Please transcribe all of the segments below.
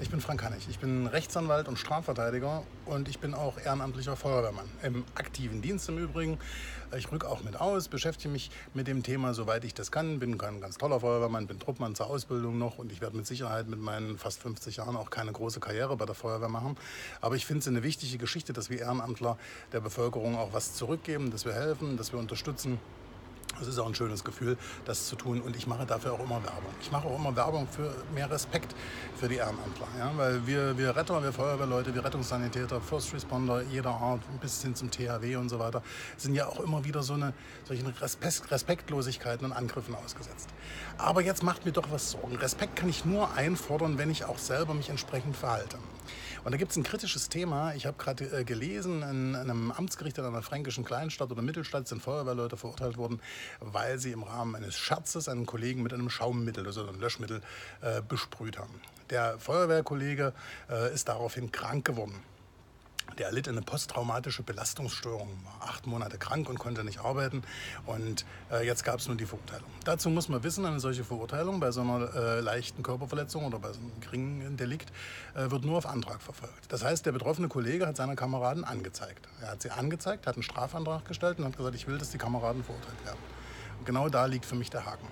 Ich bin Frank Hannig. Ich bin Rechtsanwalt und Strafverteidiger und ich bin auch ehrenamtlicher Feuerwehrmann. Im aktiven Dienst im Übrigen. Ich rücke auch mit aus, beschäftige mich mit dem Thema, soweit ich das kann. Bin ein ganz toller Feuerwehrmann, bin Truppmann zur Ausbildung noch und ich werde mit Sicherheit mit meinen fast 50 Jahren auch keine große Karriere bei der Feuerwehr machen. Aber ich finde es eine wichtige Geschichte, dass wir Ehrenamtler der Bevölkerung auch was zurückgeben, dass wir helfen, dass wir unterstützen. Es ist auch ein schönes Gefühl, das zu tun. Und ich mache dafür auch immer Werbung. Ich mache auch immer Werbung für mehr Respekt für die Ehrenamtler. Ja? Weil wir, wir Retter, wir Feuerwehrleute, wir Rettungssanitäter, First Responder jeder Art, bis hin zum THW und so weiter, sind ja auch immer wieder so eine, solchen Respekt, Respektlosigkeiten und Angriffen ausgesetzt. Aber jetzt macht mir doch was Sorgen. Respekt kann ich nur einfordern, wenn ich auch selber mich entsprechend verhalte. Und da gibt es ein kritisches Thema. Ich habe gerade äh, gelesen, in, in einem Amtsgericht in einer fränkischen Kleinstadt oder Mittelstadt sind Feuerwehrleute verurteilt worden, weil sie im Rahmen eines Scherzes einen Kollegen mit einem Schaummittel, also einem Löschmittel, äh, besprüht haben. Der Feuerwehrkollege äh, ist daraufhin krank geworden. Der erlitt eine posttraumatische Belastungsstörung, war acht Monate krank und konnte nicht arbeiten. Und äh, jetzt gab es nun die Verurteilung. Dazu muss man wissen, eine solche Verurteilung bei so einer äh, leichten Körperverletzung oder bei so einem geringen Delikt äh, wird nur auf Antrag verfolgt. Das heißt, der betroffene Kollege hat seine Kameraden angezeigt. Er hat sie angezeigt, hat einen Strafantrag gestellt und hat gesagt, ich will, dass die Kameraden verurteilt werden. Und genau da liegt für mich der Haken.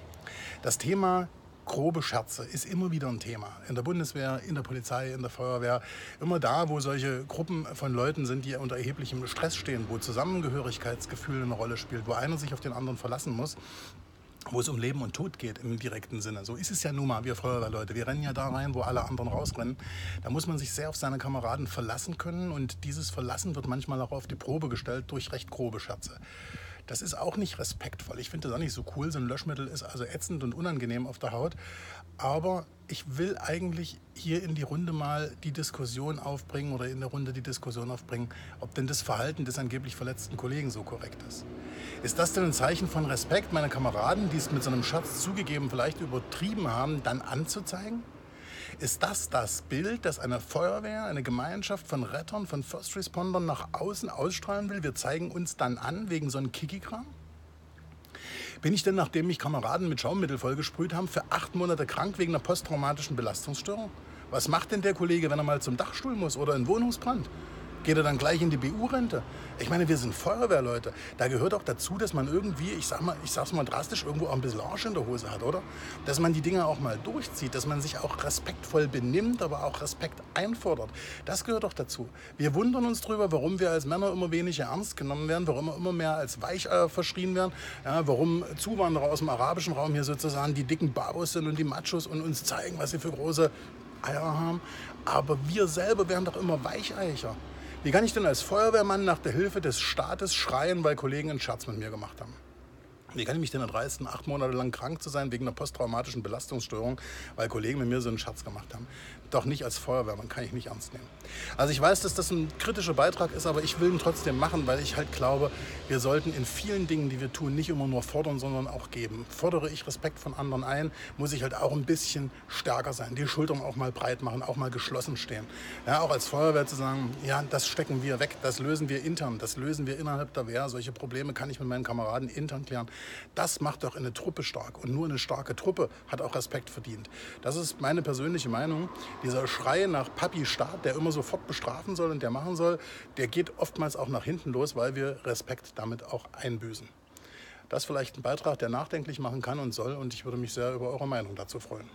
Das Thema grobe Scherze ist immer wieder ein Thema. In der Bundeswehr, in der Polizei, in der Feuerwehr. Immer da, wo solche Gruppen von Leuten sind, die unter erheblichem Stress stehen, wo Zusammengehörigkeitsgefühl eine Rolle spielt, wo einer sich auf den anderen verlassen muss, wo es um Leben und Tod geht im direkten Sinne. So ist es ja nun mal, wir Feuerwehrleute. Wir rennen ja da rein, wo alle anderen rausrennen. Da muss man sich sehr auf seine Kameraden verlassen können und dieses Verlassen wird manchmal auch auf die Probe gestellt durch recht grobe Scherze. Das ist auch nicht respektvoll. Ich finde das auch nicht so cool. So ein Löschmittel ist also ätzend und unangenehm auf der Haut. Aber ich will eigentlich hier in die Runde mal die Diskussion aufbringen oder in der Runde die Diskussion aufbringen, ob denn das Verhalten des angeblich verletzten Kollegen so korrekt ist. Ist das denn ein Zeichen von Respekt, meine Kameraden, die es mit so einem Schatz zugegeben vielleicht übertrieben haben, dann anzuzeigen? Ist das das Bild, das eine Feuerwehr, eine Gemeinschaft von Rettern, von First Respondern nach außen ausstrahlen will? Wir zeigen uns dann an wegen so einem Kiki-Kram? Bin ich denn, nachdem mich Kameraden mit Schaummittel vollgesprüht haben, für acht Monate krank wegen einer posttraumatischen Belastungsstörung? Was macht denn der Kollege, wenn er mal zum Dachstuhl muss oder in Wohnungsbrand? Geht er dann gleich in die BU-Rente? Ich meine, wir sind Feuerwehrleute. Da gehört auch dazu, dass man irgendwie, ich sag mal, ich sag's mal drastisch, irgendwo auch ein bisschen Arsch in der Hose hat, oder? Dass man die Dinge auch mal durchzieht, dass man sich auch respektvoll benimmt, aber auch Respekt einfordert. Das gehört doch dazu. Wir wundern uns drüber, warum wir als Männer immer weniger ernst genommen werden, warum wir immer mehr als Weicheier verschrien werden, ja, warum Zuwanderer aus dem arabischen Raum hier sozusagen die dicken Babos sind und die Machos und uns zeigen, was sie für große Eier haben. Aber wir selber werden doch immer weicheicher. Wie kann ich denn als Feuerwehrmann nach der Hilfe des Staates schreien, weil Kollegen einen Scherz mit mir gemacht haben? Wie kann ich mich denn erdreisten, acht Monate lang krank zu sein wegen einer posttraumatischen Belastungsstörung, weil Kollegen mit mir so einen Schatz gemacht haben? Doch nicht als Feuerwehrmann, kann ich nicht ernst nehmen. Also ich weiß, dass das ein kritischer Beitrag ist, aber ich will ihn trotzdem machen, weil ich halt glaube, wir sollten in vielen Dingen, die wir tun, nicht immer nur fordern, sondern auch geben. Fordere ich Respekt von anderen ein, muss ich halt auch ein bisschen stärker sein, die Schultern auch mal breit machen, auch mal geschlossen stehen. Ja, auch als Feuerwehr zu sagen, ja, das stecken wir weg, das lösen wir intern, das lösen wir innerhalb der Wehr. Solche Probleme kann ich mit meinen Kameraden intern klären. Das macht doch eine Truppe stark. Und nur eine starke Truppe hat auch Respekt verdient. Das ist meine persönliche Meinung. Dieser Schrei nach Papi-Staat, der immer sofort bestrafen soll und der machen soll, der geht oftmals auch nach hinten los, weil wir Respekt damit auch einbüßen. Das ist vielleicht ein Beitrag, der nachdenklich machen kann und soll. Und ich würde mich sehr über eure Meinung dazu freuen.